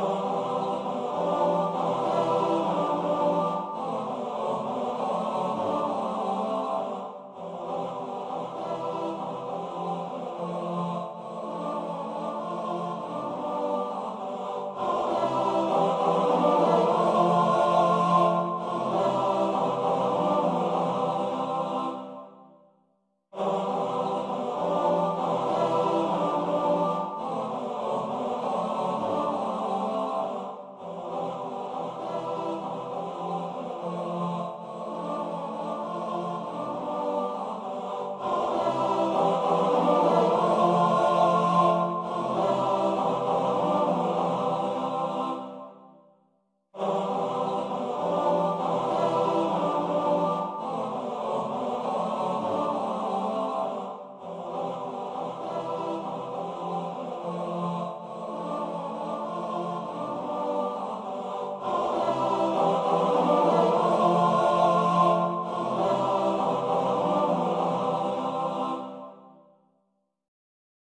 Oh.